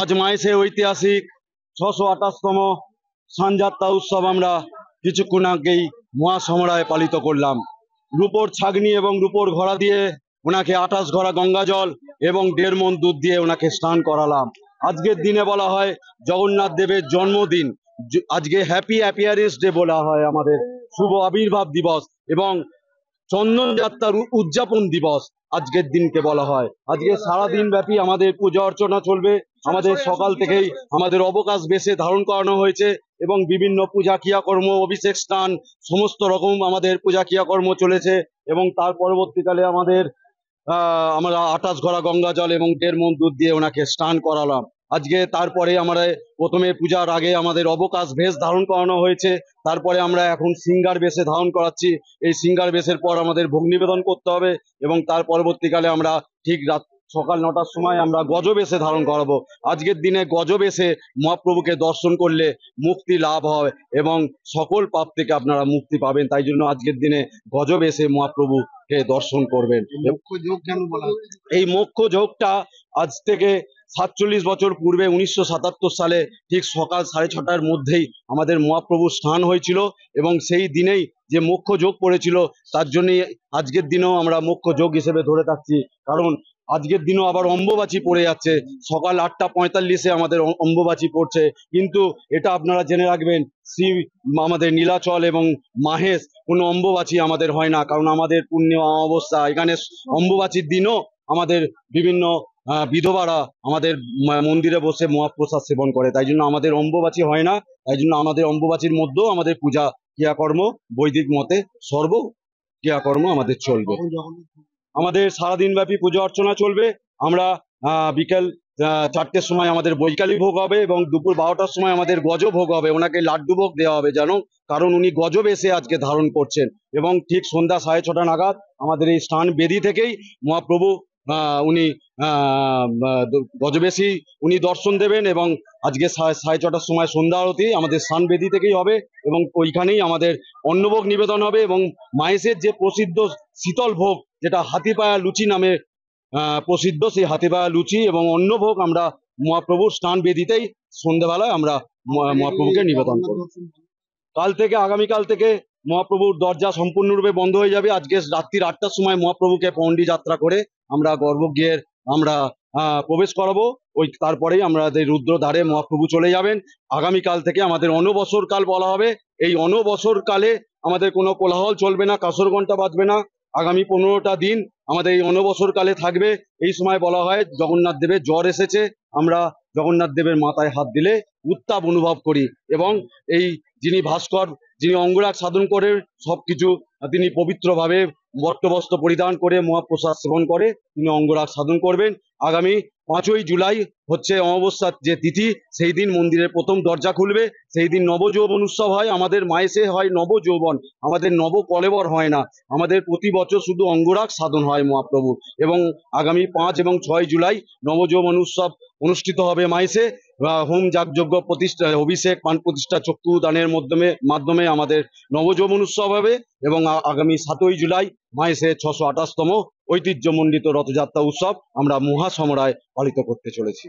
আজ মাইসে ঐতিহাসিক ছশো আঠাশতম সানযাত্রা উৎসব আমরা কিছুক্ষণ আগেই মহাসমরায় পালিত করলাম। রূপোর ছাগনি এবং রূপোর ঘোড়া দিয়ে ওনাকে আঠাশ ঘোড়া গঙ্গা জল এবং দেড় মন দুধ দিয়ে ওনাকে স্নান করালাম। আজকের দিনে বলা হয় জগন্নাথ দেবের জন্মদিন। আজকে হ্যাপি অ্যাপিয়ারেন্স ডে বলা হয় আমাদের। শুভ আবির্ভাব দিবস এবং চন্দন যাত্রার উদযাপন দিবস। আজকের দিনকে বলা হয়। আজকে সারা দিন ব্যাপী আমাদের পূজা অর্চনা চলবে। আমাদের সকাল থেকেই আমাদের অবকাশ বেশে ধারণ করানো হয়েছে এবং বিভিন্ন পূজা ক্রিয়াকর্ম অভিষেক স্নান সমস্ত রকম আমাদের পূজা ক্রিয়াকর্ম চলেছে এবং তার পরবর্তীকালে আমাদের আহ, আমরা আটাশ ঘোড়া গঙ্গা জল এবং দেড় মন দুধ দিয়ে ওনাকে স্নান করালাম। আজকে তারপরে আমরা প্রথমে পূজার আগে আমাদের অবকাশ বেশ ধারণ করানো হয়েছে। তারপরে আমরা এখন সিঙ্গার বেশে ধারণ করাচ্ছি। এই সিঙ্গার বেশের পর আমাদের ভোগ নিবেদন করতে হবে এবং তার পরবর্তীকালে আমরা ঠিক রাত সকাল নটার সময় আমরা গজবেশে ধারণ করাবো। আজকের দিনে গজবেশে মহাপ্রভুকে দর্শন করলে মুক্তি লাভ হয় এবং সকল পাপ থেকে আপনারা মুক্তি পাবেন। তাই জন্য আজকের দিনে গজবেশে মহাপ্রভুকে দর্শন করবেন। মুখ্য? এই মোক্ষ যোগটা আজ থেকে সাতচল্লিশ বছর পূর্বে উনিশশো সাতাত্তর সালে ঠিক সকাল সাড়ে ছটার মধ্যেই আমাদের মহাপ্রভু স্নান হয়েছিল এবং সেই দিনেই যে মোক্ষ যোগ পড়েছিল, তার জন্যই আজকের দিনেও আমরা মোক্ষ যোগ হিসেবে ধরে থাকছি। কারণ আজকের দিনও আবার অম্বুবাচী পড়ে যাচ্ছে। সকাল আটটা পঁয়তাল্লিশে আমাদের অম্বুবাচী পড়ছে। কিন্তু এটা আপনারা জেনে রাখবেন, শ্রী আমাদের নীলাচল এবং মাহেশ কোনো অম্বুবাচী আমাদের হয় না। কারণ আমাদের পুণ্য অবস্থা এখানে অম্বুবাচীর দিনও আমাদের বিভিন্ন বিধবারা আমাদের মন্দিরে বসে মহাপ্রসাদ সেবন করে। তাই জন্য আমাদের অম্বুবাচী হয় না। তাই জন্য আমাদের অম্বুবাচীর মধ্যেও আমাদের পূজা ক্রিয়াকর্ম বৈদিক মতে সর্ব ক্রিয়াকর্ম আমাদের চলবে। আমাদের সারাদিন ব্যাপী পুজো অর্চনা চলবে। আমরা বিকেল আহ, চারটের সময় আমাদের বৈকালী ভোগ হবে এবং দুপুর বারোটার সময় আমাদের গজ ভোগ হবে। ওনাকে লাড্ডু ভোগ দেওয়া হবে জানো কারণ উনি গজব এসে আজকে ধারণ করছেন। এবং ঠিক সন্ধ্যা সাড়ে ছটা নাগাদ আমাদের এই স্থান বেদি থেকেই মহাপ্রভু উনি আহ, উনি দর্শন দেবেন এবং আজকে সাড়ে ছটার সময় সন্ধ্যা আরতি আমাদের স্থান বেদি থেকেই হবে এবং ওইখানেই আমাদের অন্নভোগ নিবেদন হবে এবং মায়েসের যে প্রসিদ্ধ শীতল ভোগ যেটা হাতিপায়া লুচি নামে প্রসিদ্ধ সেই হাতিপায়া লুচি এবং অন্নভোগ আমরা মহাপ্রভুর স্নান বেদিতেই সন্ধ্যেবেলায় আমরা মহাপ্রভুকে নিবেদন করব। কাল থেকে আগামীকাল থেকে মহাপ্রভুর দরজা সম্পূর্ণরূপে বন্ধ হয়ে যাবে। আজকে রাত্রির আটটার সময় মহাপ্রভুকে পণ্ডি যাত্রা করে আমরা গর্ভগৃহের আমরা প্রবেশ করাবো। ওই তারপরেই রুদ্র দ্বারে মহাপ্রভু চলে যাবেন। আগামীকাল থেকে আমাদের অনবসর কাল বলা হবে। এই অনবসর কালে আমাদের কোনো কোলাহল চলবে না কাসর ঘণ্টা বাজবে না। আগামী পনেরোটা দিন আমাদের এই অনবসর কালে থাকবে। এই সময় বলা হয়, জগন্নাথ দেবের জ্বর এসেছে। আমরা জগন্নাথ দেবের মাথায় হাত দিলে উত্তাপ অনুভব করি এবং এই যিনি ভাস্কর, যিনি অঙ্গরাগ সাধন করে সবকিছু, তিনি পবিত্রভাবে বট্টবস্ত্র পরিধান করে মহাপ্রসাদ সেবন করে, তিনি অঙ্গরাগ সাধন করবেন। আগামী পাঁচই জুলাই হচ্ছে অমাবস্যার যে তিথি, সেই দিন মন্দিরের প্রথম দরজা খুলবে। সেই দিন নবযৌবন উৎসব হয়। আমাদের মায়েসে হয় নবযৌবন। আমাদের নব কলেবর হয় না। আমাদের প্রতি বছর শুধু অঙ্গরাগ সাধন হয় মহাপ্রভুর। এবং আগামী পাঁচ এবং ছয় জুলাই নবযৌবন উৎসব অনুষ্ঠিত হবে মাইসে হোম যাগযজ্ঞ প্রতিষ্ঠা, অভিষেক, পান প্রতিষ্ঠা, চক্ষু দানের মাধ্যমে মাধ্যমে আমাদের নবযৌবন উৎসব হবে। এবং আগামী সাতই জুলাই মাইসে ছশো আঠাশতম ঐতিহ্যমণ্ডিত রথযাত্রা উৎসব আমরা মহাসমরায় পালিত করতে চলেছি।